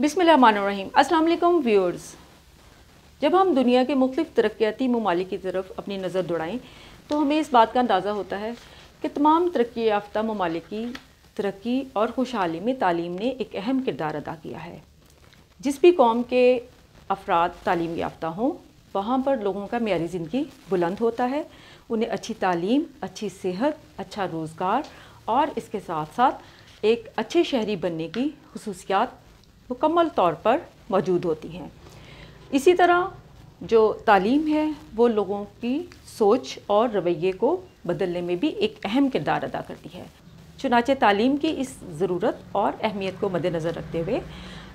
बिसमीम अल्लाम व्यूअर्स जब हम दुनिया के मुख्तफ तरक्याती ममालिक की तरफ़ अपनी नज़र दौड़ाएँ तो हमें इस बात का अंदाज़ा होता है कि तमाम तरक्की याफ्ता ममालिक की तरक्की और खुशहाली में तालीम ने एक अहम किरदार अदा किया है। जिस भी कौम के अफराद तालीम याफ्ता हों, वहाँ पर लोगों का मीरी ज़िंदगी बुलंद होता है। उन्हें अच्छी तालीम, अच्छी सेहत अच्छा रोज़गार और इसके साथ साथ एक अच्छे शहरी बनने की खसूसियात मुकम्मल तौर पर मौजूद होती हैं। इसी तरह जो तालीम है, वो लोगों की सोच और रवैये को बदलने में भी एक अहम किरदार अदा करती है। चुनाचे तालीम की इस ज़रूरत और अहमियत को मद्देनज़र रखते हुए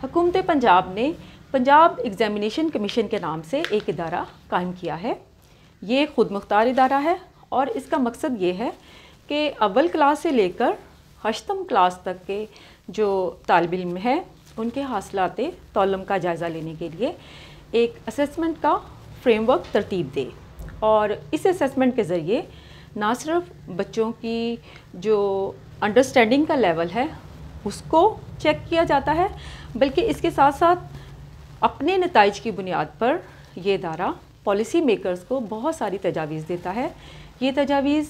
हुकूमत पंजाब ने पंजाब एग्ज़ामिनेशन कमीशन के नाम से एक इदारा कायम किया है। ये ख़ुद मुख्तार इदारा है और इसका मकसद ये है कि अव्वल क्लास से लेकर अष्टम क्लास तक के जो तालब इम है उनके हासिलात तोलम का जायज़ा लेने के लिए एक असेसमेंट का फ्रेमवर्क तरतीब दे। और इस असेसमेंट के ज़रिए ना सिर्फ़ बच्चों की जो अंडरस्टैंडिंग का लेवल है, उसको चेक किया जाता है, बल्कि इसके साथ साथ अपने नतज की बुनियाद पर यह इदारा पॉलिसी मेकर्स को बहुत सारी तजावीज़ देता है। ये तजावीज़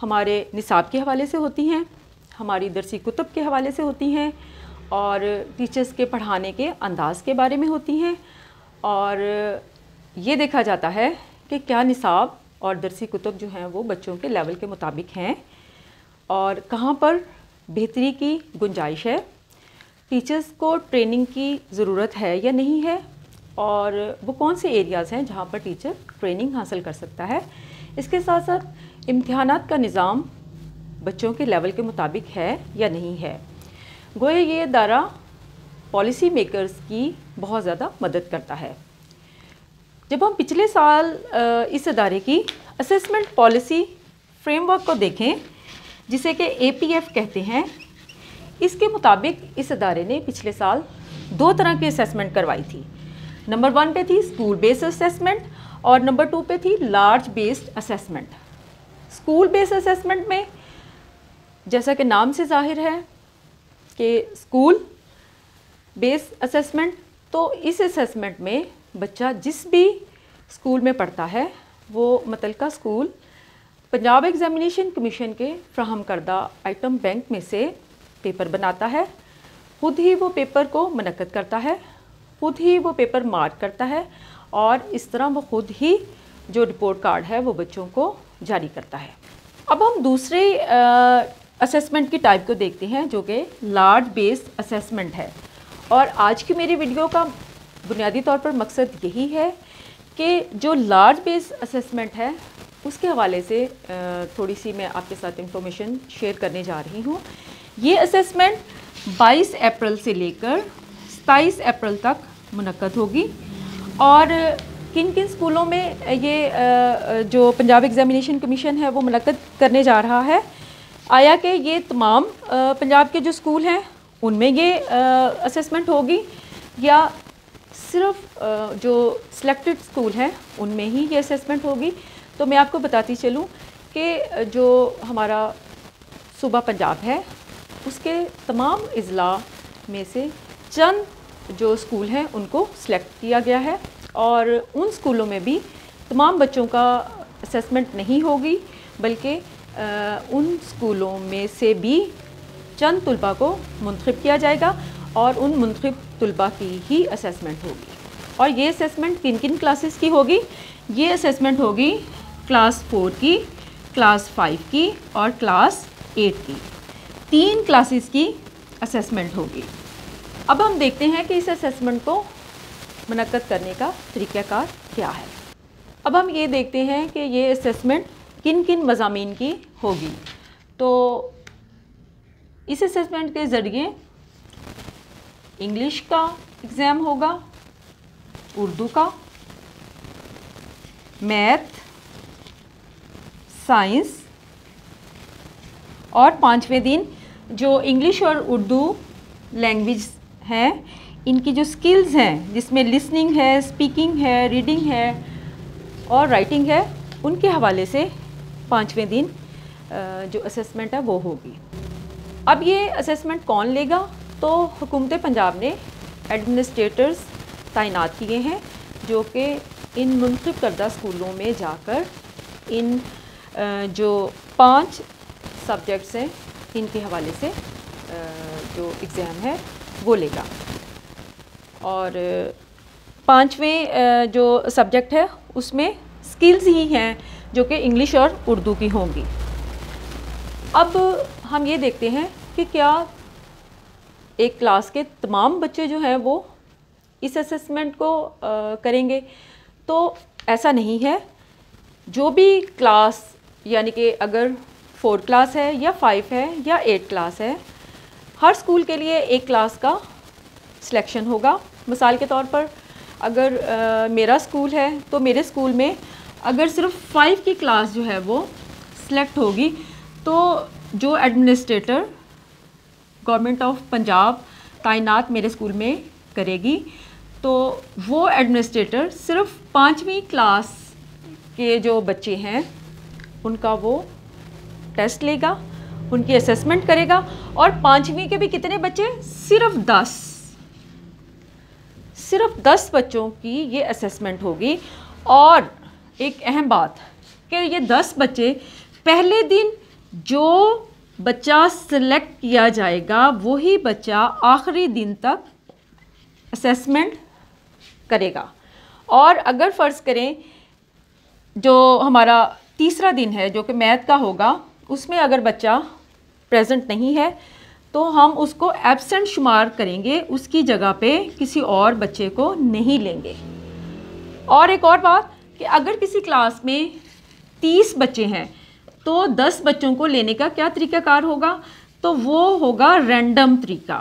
हमारे निसाब के हवाले से होती हैं, हमारी दरसी कुतुब के हवाले से होती हैं और टीचर्स के पढ़ाने के अंदाज़ के बारे में होती हैं। और ये देखा जाता है कि क्या निसाब और दरसी कुतुब जो हैं, वो बच्चों के लेवल के मुताबिक हैं। और कहाँ पर बेहतरी की गुंजाइश है? टीचर्स को ट्रेनिंग की ज़रूरत है या नहीं है? और वो कौन से एरियाज़ हैं जहाँ पर टीचर ट्रेनिंग हासिल कर सकता है? इसके साथ साथ इम्तहान का निज़ाम बच्चों के लेवल के मुताबिक है या नहीं है? गोया ये अदारा पॉलिसी मेकर्स की बहुत ज़्यादा मदद करता है। जब हम पिछले साल इस अदारे की असेसमेंट पॉलिसी फ्रेमवर्क को देखें, जिसे कि ए कहते हैं, इसके मुताबिक इस अदारे ने पिछले साल दो तरह की असेसमेंट करवाई थी। नंबर वन पे थी स्कूल बेस्ड असेसमेंट और नंबर टू पे थी large based assessment school based assessment में जैसा कि नाम से ज़ाहिर है कि स्कूल बेस्ड असेसमेंट तो इस असेसमेंट में बच्चा जिस भी स्कूल में पढ़ता है, वो का स्कूल पंजाब एग्ज़ामिनेशन कमीशन के फ्राहम करदा आइटम बैंक में से पेपर बनाता है। खुद ही वो पेपर को मनक़द करता है, खुद ही वो पेपर मार्क करता है और इस तरह वो खुद ही जो रिपोर्ट कार्ड है वो बच्चों को जारी करता है। अब हम दूसरे असेसमेंट की टाइप को देखते हैं, जो कि लार्ज बेस्ड असेसमेंट है। और आज की मेरी वीडियो का बुनियादी तौर पर मकसद यही है कि जो लार्ज बेस्ड असेसमेंट है, उसके हवाले से थोड़ी सी मैं आपके साथ इंफॉर्मेशन शेयर करने जा रही हूँ। ये असेसमेंट 22 अप्रैल से लेकर 27 अप्रैल तक मुनद होगी। और किन किन स्कूलों में ये जो पंजाब एग्ज़ामिनेशन कमीशन है, वो मनक़द करने जा रहा है? आया कि ये तमाम पंजाब के जो स्कूल हैं, उनमें ये असेसमेंट होगी या सिर्फ़ जो सिलेक्टेड स्कूल हैं, उनमें ही ये असेसमेंट होगी। तो मैं आपको बताती चलूँ कि जो हमारा सूबा पंजाब है, उसके तमाम अज़ला में से चंद जो स्कूल हैं, उनको सेलेक्ट किया गया है और उन स्कूलों में भी तमाम बच्चों का असेसमेंट नहीं होगी, बल्कि उन स्कूलों में से भी चंद तलबा को मंतखब किया जाएगा और उन मंतखब तलबा की ही असेसमेंट होगी। और ये असेसमेंट किन किन क्लासेस की होगी? ये असेसमेंट होगी क्लास फोर की क्लास फाइव की और क्लास एट की। तीन क्लासेस की असेसमेंट होगी। अब हम देखते हैं कि इस असेसमेंट को मनक़द करने का तरीक़ाकार क्या है। अब हम ये देखते हैं कि ये असेसमेंट किन किन मजामी की होगी? तो इस असेसमेंट के ज़रिए इंग्लिश का एग्ज़ाम होगा, उर्दू का मैथ साइंस और पाँचवें दिन जो इंग्लिश और उर्दू लैंग्वेज हैं, इनकी जो स्किल्स हैं, जिसमें लिसनिंग है स्पीकिंग है रीडिंग है और राइटिंग है, उनके हवाले से पाँचवें दिन जो असेसमेंट है वो होगी। अब ये असेसमेंट कौन लेगा? तो हुकूमत पंजाब ने एडमिनिस्ट्रेटर्स तैनात किए हैं, जो कि इन मुंतब करदा स्कूलों में जाकर इन जो पाँच सब्जेक्ट्स हैं, इनके हवाले से जो एग्ज़ाम है, वो लेगा। और पाँचवें जो सब्जेक्ट है, उसमें स्किल्स ही हैं जो कि इंग्लिश और उर्दू की होंगी। अब हम ये देखते हैं कि क्या एक क्लास के तमाम बच्चे जो हैं वो इस असेसमेंट को आ, करेंगे। तो ऐसा नहीं है। जो भी क्लास यानी कि अगर फोर्थ क्लास है या फाइव है या एट क्लास है हर स्कूल के लिए एक क्लास का सिलेक्शन होगा। मिसाल के तौर पर अगर आ, मेरा स्कूल है तो मेरे स्कूल में अगर सिर्फ़ फाइव की क्लास जो है वो सिलेक्ट होगी तो जो एडमिनिस्ट्रेटर गवर्नमेंट ऑफ़ पंजाब तैनात मेरे स्कूल में करेगी तो वो एडमिनिस्ट्रेटर सिर्फ़ पाँचवीं क्लास के जो बच्चे हैं, उनका वो टेस्ट लेगा, उनकी असेसमेंट करेगा, और पाँचवीं के भी कितने बच्चे? सिर्फ़ दस। सिर्फ़ दस बच्चों की ये असेसमेंट होगी, और एक अहम बात कि ये दस बच्चे पहले दिन जो बच्चा सेलेक्ट किया जाएगा, वही बच्चा आखिरी दिन तक असेसमेंट करेगा। और अगर फ़र्ज़ करें जो हमारा तीसरा दिन है, जो कि मैथ का होगा, उसमें अगर बच्चा प्रेजेंट नहीं है तो हम उसको एबसेंट शुमार करेंगे, उसकी जगह पे किसी और बच्चे को नहीं लेंगे। और एक और बात कि अगर किसी क्लास में तीस बच्चे हैं तो दस बच्चों को लेने का क्या तरीक़ाकार होगा? तो वो होगा रैंडम तरीका।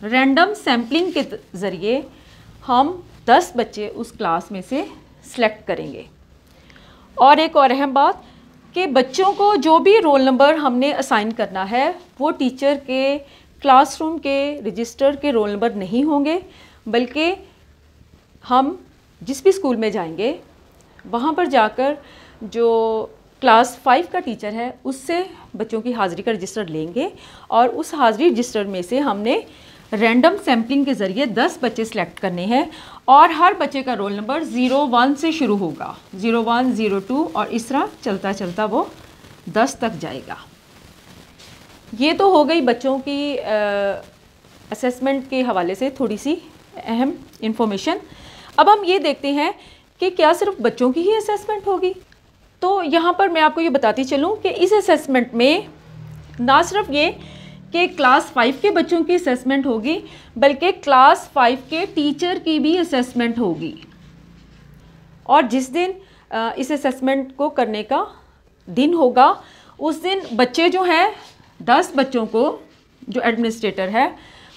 रैंडम सैम्पलिंग के ज़रिए हम दस बच्चे उस क्लास में से सिलेक्ट करेंगे। और एक और अहम बात कि बच्चों को जो भी रोल नंबर हमने असाइन करना है, वो टीचर के क्लासरूम के रजिस्टर के रोल नंबर नहीं होंगे, बल्कि हम जिस भी स्कूल में जाएँगे वहाँ पर जाकर जो क्लास फाइव का टीचर है, उससे बच्चों की हाज़िरी का रजिस्टर लेंगे और उस हाज़िरी रजिस्टर में से हमने रैंडम सैम्पलिंग के ज़रिए 10 बच्चे सेलेक्ट करने हैं और हर बच्चे का रोल नंबर ज़ीरो वन से शुरू होगा। ज़ीरो वन ज़ीरो टू और इस तरह चलता चलता वो दस तक जाएगा। ये तो हो गई बच्चों की असेसमेंट के हवाले से थोड़ी सी अहम इंफॉर्मेशन अब हम ये देखते हैं कि क्या सिर्फ़ बच्चों की ही असेसमेंट होगी? तो यहाँ पर मैं आपको ये बताती चलूँ कि इस असेसमेंट में ना सिर्फ़ ये कि क्लास फाइव के बच्चों की असेसमेंट होगी, बल्कि क्लास फाइव के टीचर की भी असेसमेंट होगी। और जिस दिन इस असेसमेंट को करने का दिन होगा, उस दिन बच्चे जो हैं, दस बच्चों को जो एडमिनिस्ट्रेटर है,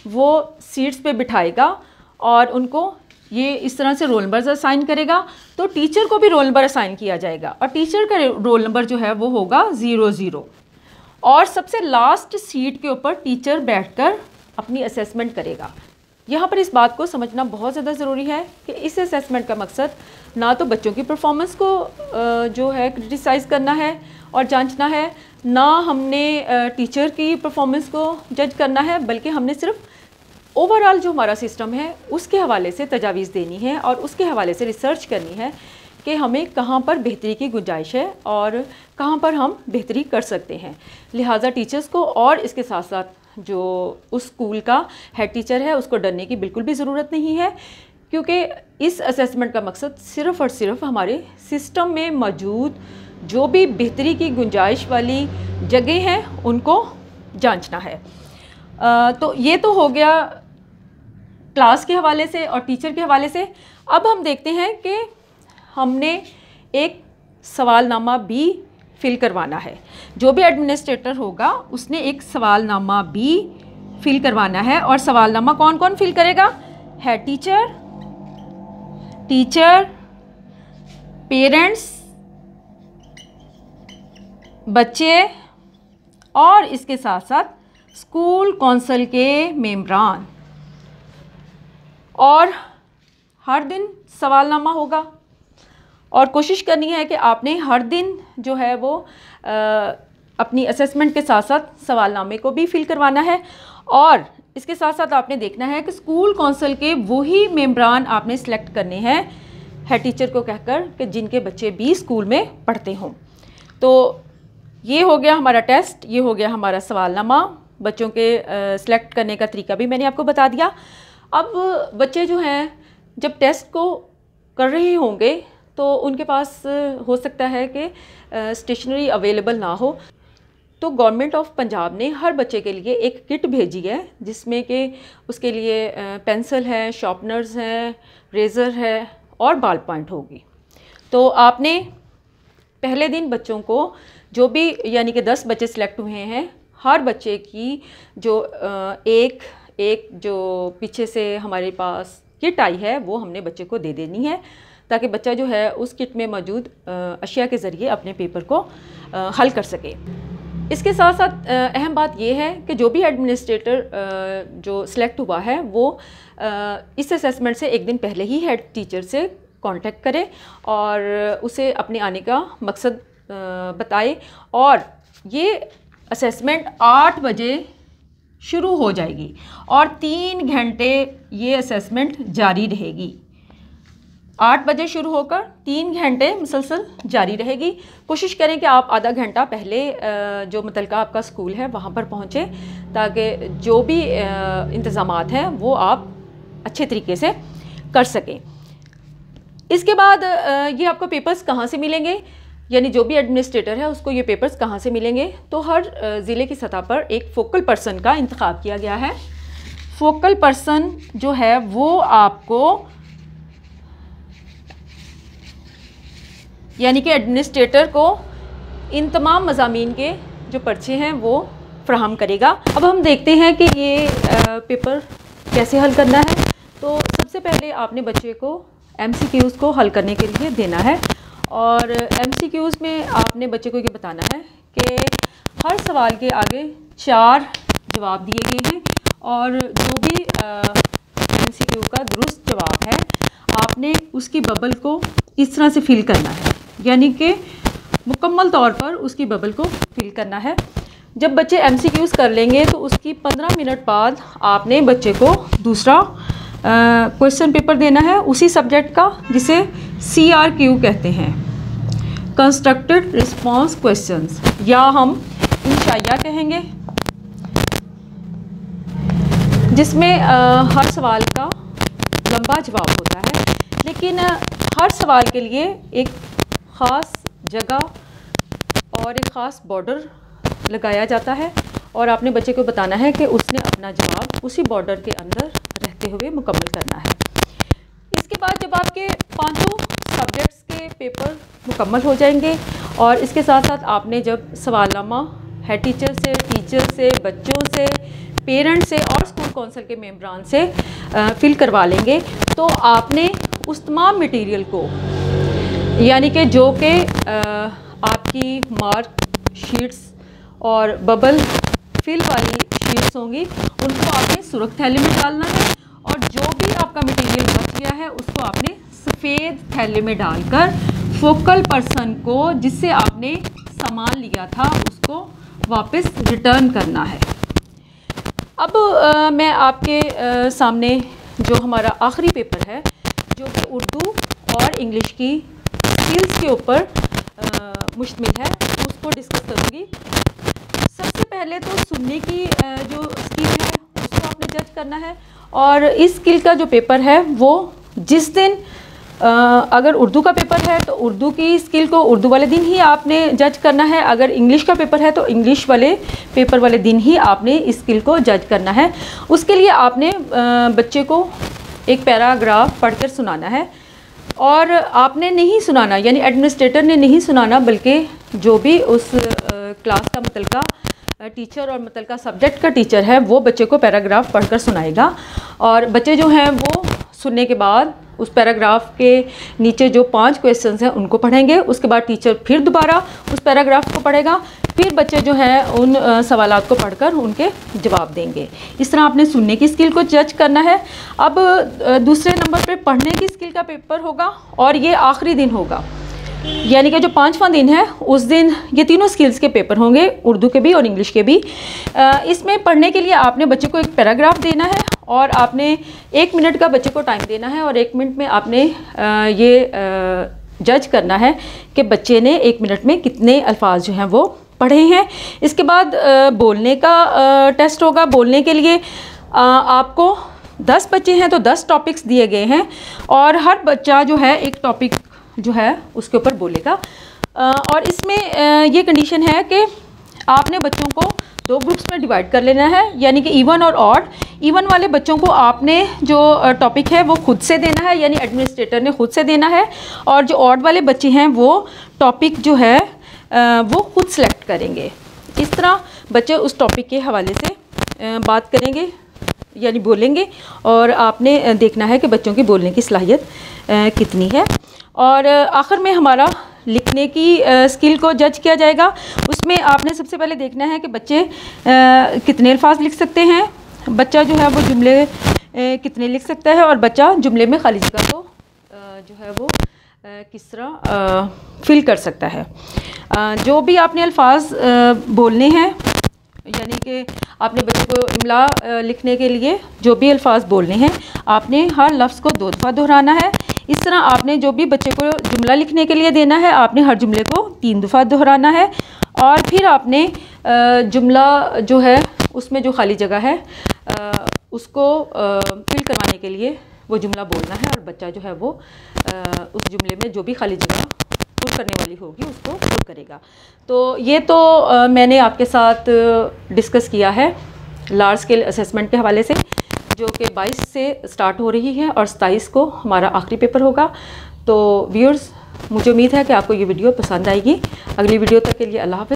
वो सीट्स पे बिठाएगा और उनको ये इस तरह से रोल नंबर असाइन करेगा तो टीचर को भी रोल नंबर असाइन किया जाएगा। और टीचर का रोल नंबर जो है, वो होगा ज़ीरो ज़ीरो और सबसे लास्ट सीट के ऊपर टीचर बैठकर अपनी असेसमेंट करेगा। यहाँ पर इस बात को समझना बहुत ज़्यादा ज़रूरी है कि इस असेसमेंट का मकसद ना तो बच्चों की परफॉर्मेंस को जो है क्रिटिसाइज़ करना है और जांचना है, ना हमने टीचर की परफॉर्मेंस को जज करना है, बल्कि हमने सिर्फ़ ओवरऑल जो हमारा सिस्टम है उसके हवाले से तजावीज़ देनी है और उसके हवाले से रिसर्च करनी है कि हमें कहाँ पर बेहतरी की गुंजाइश है और कहाँ पर हम बेहतरी कर सकते हैं। लिहाजा टीचर्स को और इसके साथ साथ जो उस स्कूल का हेड टीचर है उसको डरने की बिल्कुल भी ज़रूरत नहीं है क्योंकि इस असेसमेंट का मकसद सिर्फ़ और सिर्फ़ हमारे सिस्टम में मौजूद जो भी बेहतरी की गुंजाइश वाली जगह हैं उनको जांचना है। आ, तो ये तो हो गया क्लास के हवाले से और टीचर के हवाले से, अब हम देखते हैं कि हमने एक सवालनामा भी फिल करवाना है। जो भी एडमिनिस्ट्रेटर होगा, उसने एक सवालनामा भी फिल करवाना है। और सवालनामा कौन कौन फिल करेगा? है टीचर टीचर, पेरेंट्स, बच्चे और इसके साथ साथ स्कूल कौंसल के मेम्बरान और हर दिन सवालनामा होगा। और कोशिश करनी है कि आपने हर दिन जो है वो आ, अपनी असेसमेंट के साथ साथ सवालनामे को भी फिल करवाना है। और इसके साथ साथ आपने देखना है कि स्कूल कौंसिल के वही मेम्बरान आपने सेलेक्ट करने हैं हेड टीचर को कहकर कि जिनके बच्चे भी स्कूल में पढ़ते हों। तो ये हो गया हमारा टेस्ट ये हो गया हमारा सवालनामा। बच्चों के सिलेक्ट करने का तरीका भी मैंने आपको बता दिया। अब बच्चे जो हैं, जब टेस्ट को कर रहे होंगे तो उनके पास हो सकता है कि स्टेशनरी अवेलेबल ना हो। तो गवर्नमेंट ऑफ़ पंजाब ने हर बच्चे के लिए एक किट भेजी है, जिसमें कि उसके लिए पेंसिल है शॉर्पनर्स हैं रेज़र है और बाल पॉइंट होगी। तो आपने पहले दिन बच्चों को जो भी, यानी कि दस बच्चे सिलेक्ट हुए हैं, हर बच्चे की जो एक एक जो पीछे से हमारे पास किट आई है, वो हमने बच्चे को दे देनी है, ताकि बच्चा जो है उस किट में मौजूद अशिया के ज़रिए अपने पेपर को हल कर सके। इसके साथ साथ अहम बात यह है कि जो भी एडमिनिस्ट्रेटर जो सिलेक्ट हुआ है, वो इस असेसमेंट से एक दिन पहले ही हेड टीचर से कांटेक्ट करे और उसे अपने आने का मकसद बताए। और ये असेसमेंट आठ बजे शुरू हो जाएगी और तीन घंटे ये असेसमेंट जारी रहेगी। आठ बजे शुरू होकर तीन घंटे मुसलसल जारी रहेगी। कोशिश करें कि आप आधा घंटा पहले जो मतलब आपका स्कूल है, वहाँ पर पहुँचे, ताकि जो भी इंतज़ाम हैं, वो आप अच्छे तरीके से कर सकें। इसके बाद ये आपको पेपर्स कहाँ से मिलेंगे? यानी जो भी एडमिनिस्ट्रेटर है, उसको ये पेपर्स कहाँ से मिलेंगे? तो हर ज़िले की सतह पर एक फ़ोकल पर्सन का इंतखब किया गया है। फ़ोकल पर्सन जो है, वो आपको यानी कि एडमिनिस्ट्रेटर को इन तमाम मजामी के जो पर्चे हैं, वो फ्राहम करेगा। अब हम देखते हैं कि ये पेपर कैसे हल करना है। तो सबसे पहले आपने बच्चे को एम को हल करने के लिए देना है। और एम में आपने बच्चे को ये बताना है कि हर सवाल के आगे चार जवाब दिए गए हैं और जो भी एमसीक्यू का दुरुस्त जवाब है, आपने उसकी बबल को इस तरह से फिल करना है। यानी कि मुकम्मल तौर पर उसकी बबल को फिल करना है। जब बच्चे एम कर लेंगे तो उसकी 15 मिनट बाद आपने बच्चे को दूसरा क्वेश्चन पेपर देना है उसी सब्जेक्ट का, जिसे सी आर क्यू कहते हैं। कंस्ट्रक्टेड रिस्पॉन्स क्वेश्चन या हम इंशाया कहेंगे? जिसमें आ, हर सवाल का लंबा जवाब होता है। लेकिन आ, हर सवाल के लिए एक ख़ास जगह और एक ख़ास बॉर्डर लगाया जाता है। और आपने बच्चे को बताना है कि उसने अपना जवाब उसी बॉर्डर के अंदर रहते हुए मुकम्मल करना है। इसके बाद जब आपके पाँचों सब्जेक्ट्स के पेपर मुकम्मल हो जाएँगे और इसके साथ साथ आपने जब सवालनामा हेड टीचर से टीचर से, बच्चों से पेरेंट्स से और स्कूल कौंसिल के मेम्बरान से फिल करवा लेंगे तो आपने उस तमाम मटेरियल को, यानी कि जो कि आपकी मार्क शीट्स और बबल फिल वाली शीट्स होंगी, उनको आपने सुरख थैले में डालना है और जो भी आपका मटेरियल गया है उसको आपने सफ़ेद थैले में डालकर फोकल पर्सन को जिससे आपने सामान लिया था उसको वापस रिटर्न करना है। अब आ, मैं आपके आ, सामने जो हमारा आखिरी पेपर है जो कि उर्दू और इंग्लिश की स्किल्स के ऊपर मुश्तमिल है उसको डिस्कस करूँगी। सबसे पहले तो सुनने की जो स्किल है उसको आपने जज करना है। और इस स्किल का जो पेपर है, वो जिस दिन अगर उर्दू का पेपर है तो उर्दू की स्किल को उर्दू वाले दिन ही आपने जज करना है। अगर इंग्लिश का पेपर है तो इंग्लिश वाले पेपर वाले दिन ही आपने इस स्किल को जज करना है। उसके लिए आपने बच्चे को एक पैराग्राफ पढ़कर सुनाना है। और आपने नहीं सुनाना, यानी एडमिनिस्ट्रेटर ने नहीं सुनाना, बल्कि जो भी उस क्लास का मतलब टीचर और मतलब का सब्जेक्ट का टीचर है, वो बच्चे को पैराग्राफ पढ़कर सुनाएगा। और बच्चे जो हैं, वो सुनने के बाद उस पैराग्राफ के नीचे जो पाँच क्वेश्चंस हैं, उनको पढ़ेंगे। उसके बाद टीचर फिर दोबारा उस पैराग्राफ को पढ़ेगा। फिर बच्चे जो हैं, उन सवाल को पढ़कर उनके जवाब देंगे। इस तरह आपने सुनने की स्किल को जज करना है। अब दूसरे नंबर पर पढ़ने की स्किल का पेपर होगा और ये आखिरी दिन होगा। यानी कि जो पाँचवा दिन है, उस दिन ये तीनों स्किल्स के पेपर होंगे, उर्दू के भी और इंग्लिश के भी। इसमें पढ़ने के लिए आपने बच्चे को एक पैराग्राफ देना है और आपने एक मिनट का बच्चे को टाइम देना है और एक मिनट में आपने ये जज करना है कि बच्चे ने एक मिनट में कितने अल्फाज जो हैं वो पढ़े हैं। इसके बाद बोलने का टेस्ट होगा। बोलने के लिए आपको दस बच्चे हैं तो दस टॉपिक्स दिए गए हैं और हर बच्चा जो है एक टॉपिक जो है, उसके ऊपर बोलेगा। और इसमें ये कंडीशन है कि आपने बच्चों को दो ग्रुप्स में डिवाइड कर लेना है, यानी कि इवन और ऑड इवन वाले बच्चों को आपने जो टॉपिक है, वो खुद से देना है, यानी एडमिनिस्ट्रेटर ने खुद से देना है, और जो ऑड वाले बच्चे हैं, वो टॉपिक जो है वो खुद सेलेक्ट करेंगे। इस तरह बच्चे उस टॉपिक के हवाले से बात करेंगे, यानी बोलेंगे, और आपने देखना है कि बच्चों की बोलने की सलाहियत कितनी है। और आखिर में हमारा लिखने की स्किल को जज किया जाएगा। उसमें आपने सबसे पहले देखना है कि बच्चे कितने अल्फाज लिख सकते हैं। बच्चा जो है वो जुमले कितने लिख सकता है और बच्चा जुमले में खाली जगह को जो है वो किस तरह फिल कर सकता है। जो भी आपने अल्फाज बोलने हैं, यानी कि आपने बच्चे को इमला लिखने के लिए जो भी अल्फाज बोलने हैं, आपने हर लफ्ज़ को दो दफ़ा दोहराना है। इस तरह आपने जो भी बच्चे को जुमला लिखने के लिए देना है, आपने हर जुमले को तीन दफ़ा दोहराना है और फिर आपने जुमला जो है, उसमें जो खाली जगह है उसको फिल करवाने के लिए वो जुमला बोलना है और बच्चा जो है वो उस जुमले में जो भी खाली जगह पुर करने वाली होगी, उसको पुर करेगा। तो ये तो मैंने आपके साथ डिस्कस किया है लार्ज स्केल असेसमेंट के हवाले से। जो कि 22 से स्टार्ट हो रही है और सताईस को हमारा आखिरी पेपर होगा। तो व्यूअर्स मुझे उम्मीद है कि आपको ये वीडियो पसंद आएगी। अगली वीडियो तक के लिए अल्लाह हाफ़